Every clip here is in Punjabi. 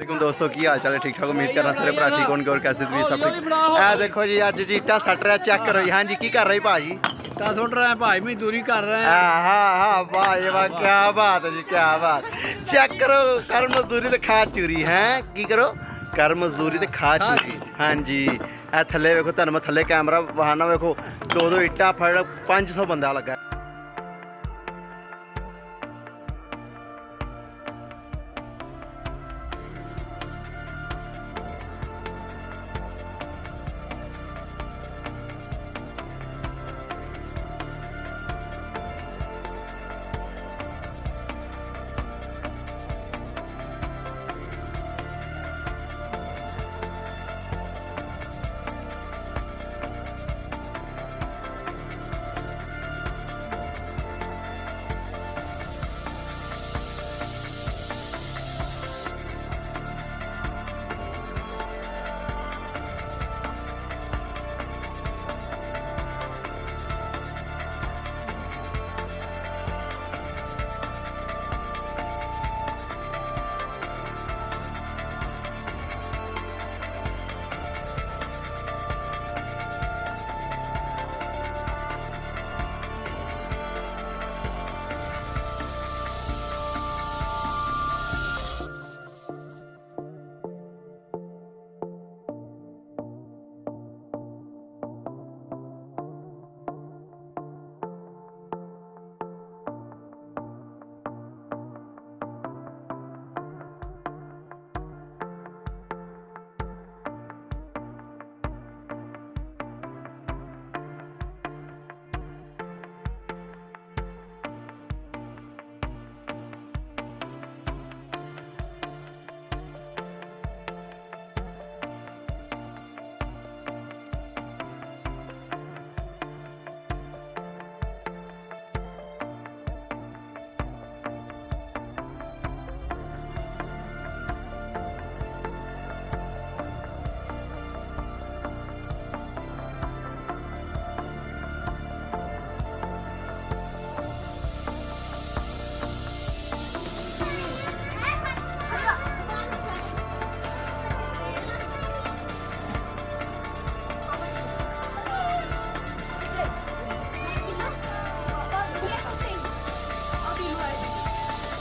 ਦੇਖੋ ਦੋਸਤੋ ਕੀ ਹਾਲ ਚਾਲ ਹੈ? ਠੀਕ ਠਾਕ? ਉਮੀਦ ਕਰਨਾ ਸਾਰੇ ਭਰਾ ਠੀਕ ਹੋਣਗੇ ਔਰ ਕੈਸੇ ਤੁਸੀਂ ਸਭ ਠੀਕ। ਇਹ ਦੇਖੋ ਜੀ ਅੱਜ ਜੀ ਇੱਟਾਂ ਸੱਟ ਰਿਹਾ ਚੈੱਕ ਕਰੋ ਜੀ। ਹਾਂਜੀ ਕੀ ਕਰ ਰਹੀ ਭਾਜੀ? ਤਾਂ ਸੁਣ ਰਿਹਾ ਭਾਈ ਮਜ਼ਦੂਰੀ ਕਰ ਰਿਹਾ ਹਾਂ। ਹਾਂ ਵਾਹ ਇਹ ਵਾਹ ਕੀ ਬਾਤ ਹੈ ਜੀ ਕੀ ਬਾਤ। ਚੈੱਕ ਕਰੋ ਕਰ ਮਜ਼ਦੂਰੀ ਤੇ ਖਾ ਚੂਰੀ ਹੈ? ਕੀ ਕਰੋ? ਕਰ ਮਜ਼ਦੂਰੀ ਤੇ ਖਾ ਚੂਰੀ। ਹਾਂਜੀ। ਇਹ ਥੱਲੇ ਵੇਖੋ ਤੁਹਾਨੂੰ ਮੈਂ ਥੱਲੇ ਕੈਮਰਾ ਵਹਾਨਾ ਵੇਖੋ। ਦੋ ਦੋ ਇੱਟਾਂ ਫੜ 500 ਬੰਦਾ ਲੱਗਾ।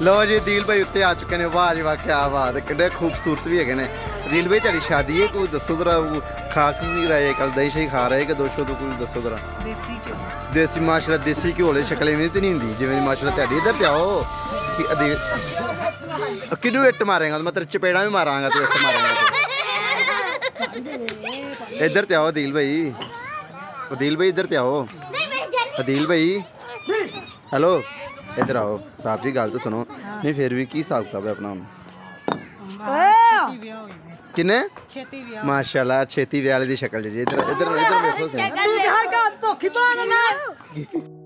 ਲੋ ਜੀ ਦੀਲ ਭਾਈ ਉੱਤੇ ਆ ਚੁੱਕੇ ਨੇ। ਵਾਹ ਜੀ ਵਾਹ ਕੀ ਬਾਤ। ਹੈ ਕਿੰਨੇ ਖੂਬਸੂਰਤ ਵੀ ਹੈਗੇ ਨੇ। ਦੀਲ ਭਾਈ ਤੁਹਾਡੀ ਸ਼ਾਦੀ ਹੈ? ਕੋਈ ਦੱਸੋ ਜਰਾ ਖਾ ਕੀ ਰਹੇ ਕੱਲ ਦਹੀਂ ਸ਼ਹੀ ਖਾ ਰਹੇ ਕਿ ਦੋਸ਼ੋ ਤੋਂ ਕੋਈ ਦੱਸੋ ਜਰਾ? ਦੇਸੀ ਕਿਉਂ ਦੇਸੀ ਮਾਸ਼ਰਾ ਦੇਸੀ ਘਿਓ ਵਾਲੀ ਸ਼ਕਲ ਐਵੇਂ ਤੇ ਨਹੀਂ ਹੁੰਦੀ? ਜਿਵੇਂ ਮਾਸ਼ਰਾ ਤੁਹਾਡੀ ਇੱਧਰ ਤੇ ਆਓ ਕਿ ਅਦੇ ਕਿਨੂੰ ਇੱਟ ਮਾਰੇਗਾ? ਮੈਂ ਤੇਰੇ ਚਪੇੜਾ ਵੀ ਮਾਰਾਂਗਾ ਤੂੰ ਇੱਟ ਮਾਰੇਗਾ। ਇੱਧਰ ਤੇ ਆਓ ਦੀਲ ਭਾਈ ਅਦੀਲ ਭਾਈ ਇੱਧਰ ਤੇ ਆਓ। ਅਦੀਲ ਭਾਈ ਹੈਲੋ। ਇੱਧਰ ਆਓ, ਸਾਹਿਬ ਜੀ ਗੱਲ ਤਾਂ ਸੁਣੋ। ਨਹੀਂ, ਫਿਰ ਵੀ ਕੀ ਹਿਸਾਬ ਕਿਤਾਬ ਹੈ ਆਪਣਾ ਹੁਣ? ਕਿੰਨੇ? ਛੇਤੀ ਵਿਆਹ ਮਾਸ਼ਾਅੱਲਾ, ਛੇਤੀ ਵਿਆਹ ਵਾਲੀ ਦੀ ਸ਼ਕਲ ਜੀ। ਇੱਧਰ ਇੱਧਰ ਇੱਧਰ ਵੇਖੋ ਸਹੀ। ਤੂੰ ਹਰ ਘਰ ਭੁੱਖੀ ਪਾਣ ਨਾ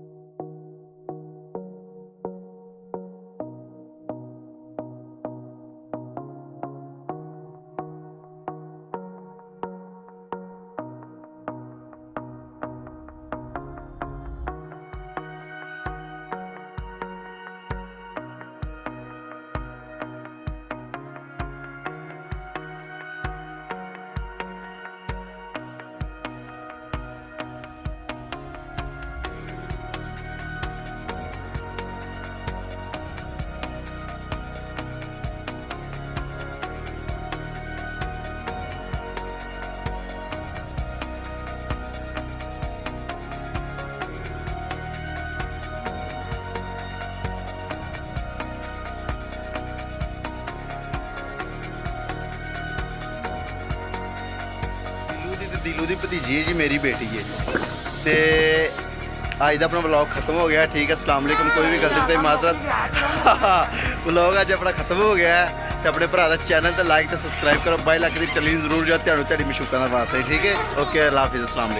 ਦਿਲੂ ਦੀ ਤੇ ਦਿਲੂ ਦੀ ਭਤੀਜੀ ਹੈ ਜੀ, ਮੇਰੀ ਬੇਟੀ ਹੈ ਤੇ ਅੱਜ ਦਾ ਆਪਣਾ ਵਲੌਗ ਖਤਮ ਹੋ ਗਿਆ ਠੀਕ ਹੈ, ਅਸਲਾਮ ਅਲੈਕਮ, ਕੋਈ ਵੀ ਗਲਤੀ ਤੇ ਮਾਜ਼ਰਤ ਵਲੌਗ ਅੱਜ ਆਪਣਾ ਖਤਮ ਹੋ ਗਿਆ ਹੈ ਤੇ ਆਪਣੇ ਭਰਾ ਦਾ ਚੈਨਲ ਤੇ ਲਾਈਕ ਤੇ ਸਬਸਕ੍ਰਾਈਬ ਕਰੋ। ਬਾਈ ਲੱਖ ਦੀ ਟੱਲੀ ਜ਼ਰੂਰ ਜਾ ਤੁਹਾਨੂੰ ਤੁਹਾਡੀ ਮਸ਼ੂਕਾਂ ਦਾ ਵਾਸਤਾ ਹੈ, ਠੀਕ ਹੈ? ਓਕੇ ਅੱਲਾ ਹਾਫਿਜ਼, ਅਸਲਾਮ